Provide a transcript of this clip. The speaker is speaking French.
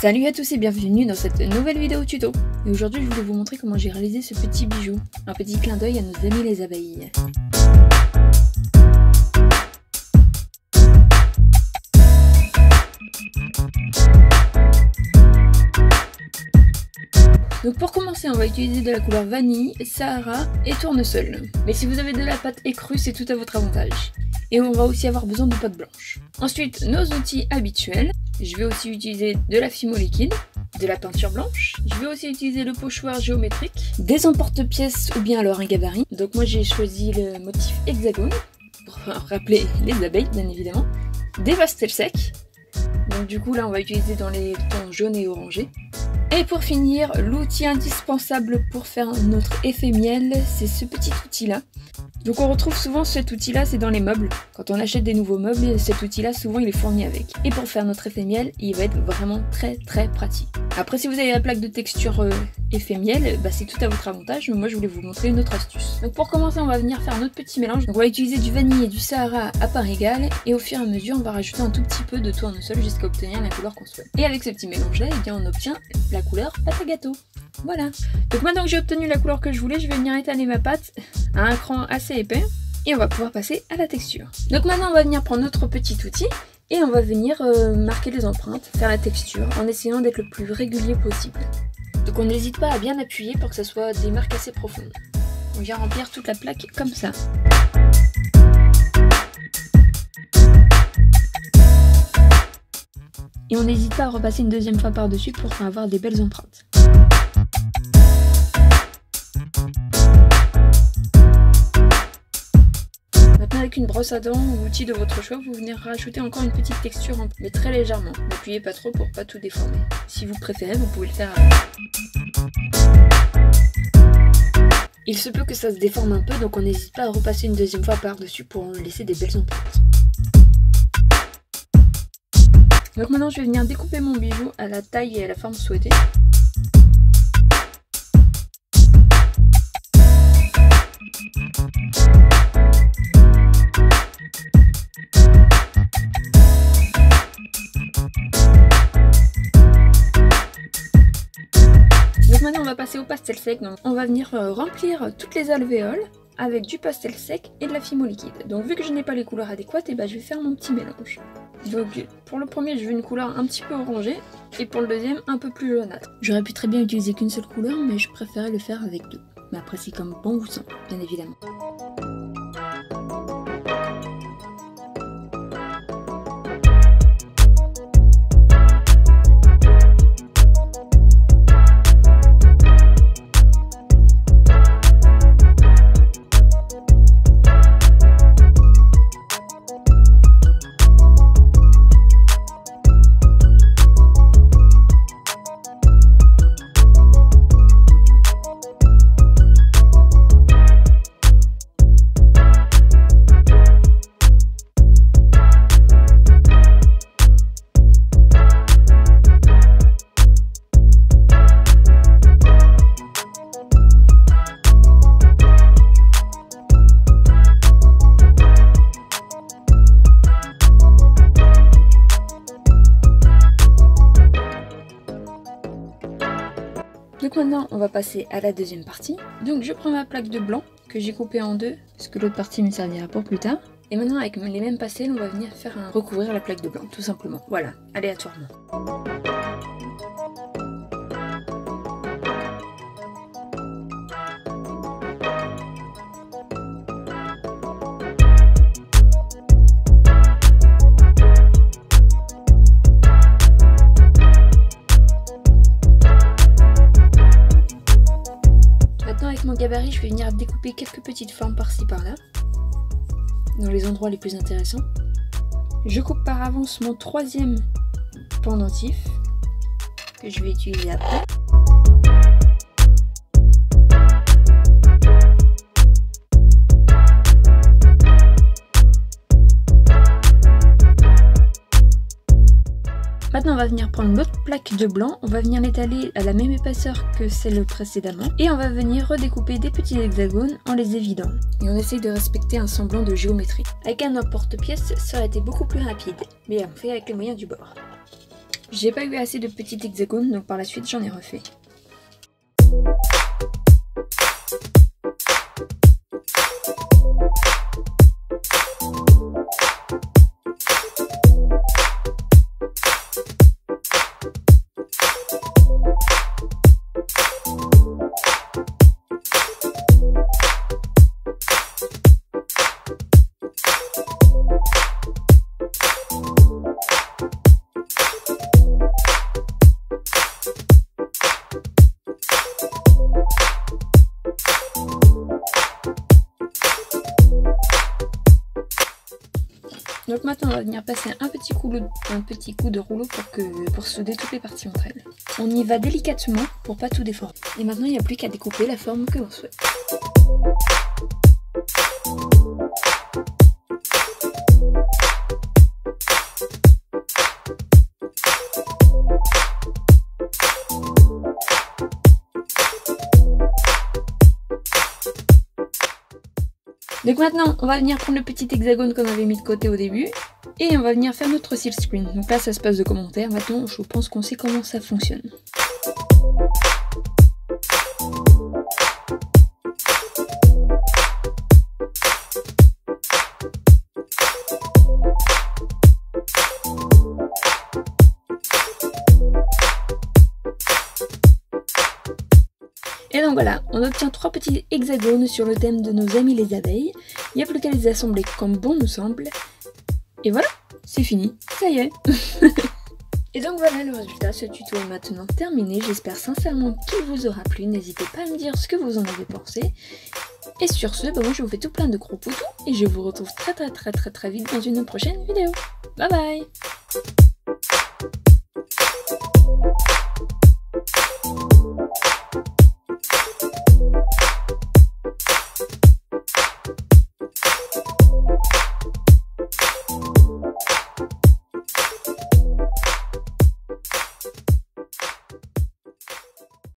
Salut à tous et bienvenue dans cette nouvelle vidéo tuto. Et aujourd'hui je voulais vous montrer comment j'ai réalisé ce petit bijou. Un petit clin d'œil à nos amis les abeilles. Donc pour commencer, on va utiliser de la couleur vanille, Sahara et tournesol. Mais si vous avez de la pâte écrue, c'est tout à votre avantage. Et on va aussi avoir besoin de pâte blanche. Ensuite, nos outils habituels. Je vais aussi utiliser de la fimo liquide, de la peinture blanche. Je vais aussi utiliser le pochoir géométrique, des emporte-pièces ou bien alors un gabarit. Donc moi j'ai choisi le motif hexagone, pour rappeler les abeilles bien évidemment. Des pastels secs. Donc du coup là on va utiliser dans les tons jaune et orangé. Et pour finir, l'outil indispensable pour faire notre effet miel, c'est ce petit outil là. Donc on retrouve souvent cet outil là, c'est dans les meubles. Quand on achète des nouveaux meubles, cet outil là, souvent il est fourni avec. Et pour faire notre effet miel, il va être vraiment très très pratique. Après si vous avez la plaque de texture euh, effet miel, bah, c'est tout à votre avantage, mais moi je voulais vous montrer une autre astuce. Donc pour commencer, on va venir faire notre petit mélange. Donc on va utiliser du vanille et du Sahara à part égale, et au fur et à mesure, on va rajouter un tout petit peu de tournesol jusqu'à obtenir la couleur qu'on souhaite. Et avec ce petit mélange là, eh on obtient la couleur pâte à gâteau. Voilà. Donc maintenant que j'ai obtenu la couleur que je voulais, je vais venir étaler ma pâte à un cran assez épais. Et on va pouvoir passer à la texture. Donc maintenant on va venir prendre notre petit outil et on va venir euh, marquer les empreintes, faire la texture en essayant d'être le plus régulier possible. Donc on n'hésite pas à bien appuyer pour que ce soit des marques assez profondes. On vient remplir toute la plaque comme ça. Et on n'hésite pas à repasser une deuxième fois par-dessus pour avoir des belles empreintes. Avec une brosse à dents ou outil de votre choix, vous venez rajouter encore une petite texture, mais très légèrement. N'appuyez pas trop pour pas tout déformer. Si vous préférez, vous pouvez le faire Il se peut que ça se déforme un peu, donc on n'hésite pas à repasser une deuxième fois par-dessus pour laisser des belles empreintes. Donc maintenant je vais venir découper mon bijou à la taille et à la forme souhaitée. Passer au pastel sec. Donc on va venir euh, remplir toutes les alvéoles avec du pastel sec et de la fimo liquide. Donc vu que je n'ai pas les couleurs adéquates, et eh ben, je vais faire mon petit mélange. Donc pour le premier je veux une couleur un petit peu orangée et pour le deuxième un peu plus jaunâtre. J'aurais pu très bien utiliser qu'une seule couleur mais je préférais le faire avec deux. Mais après c'est comme bon vous semble, bien évidemment. Maintenant, on va passer à la deuxième partie. Donc je prends ma plaque de blanc que j'ai coupée en deux, parce que l'autre partie me servira pour plus tard. Et maintenant, avec les mêmes pastels, on va venir faire recouvrir la plaque de blanc, tout simplement. Voilà, aléatoirement. Gabarit, je vais venir découper quelques petites formes par-ci par-là, dans les endroits les plus intéressants. Je coupe par avance mon troisième pendentif, que je vais utiliser après. Va venir prendre l'autre plaque de blanc, on va venir l'étaler à la même épaisseur que celle précédemment, et on va venir redécouper des petits hexagones en les évidant. Et on essaye de respecter un semblant de géométrie. Avec un porte-pièce, ça aurait été beaucoup plus rapide, mais on fait avec les moyens du bord. J'ai pas eu assez de petits hexagones, donc par la suite j'en ai refait. Donc maintenant on va venir passer un petit coup, de rouleau pour, que, pour souder toutes les parties entre elles. On y va délicatement pour pas tout déformer. Et maintenant il n'y a plus qu'à découper la forme que l'on souhaite. Donc maintenant, on va venir prendre le petit hexagone qu'on avait mis de côté au début, et on va venir faire notre seal screen. Donc là, ça se passe de commentaires. Maintenant, je pense qu'on sait comment ça fonctionne. Voilà, on obtient trois petits hexagones sur le thème de nos amis les abeilles. Il n'y a plus qu'à les assembler comme bon nous semble. Et voilà, c'est fini, ça y est Et donc voilà le résultat, ce tuto est maintenant terminé, j'espère sincèrement qu'il vous aura plu, n'hésitez pas à me dire ce que vous en avez pensé. Et sur ce, bah moi je vous fais tout plein de gros poutous et je vous retrouve très très très très très vite dans une prochaine vidéo. Bye bye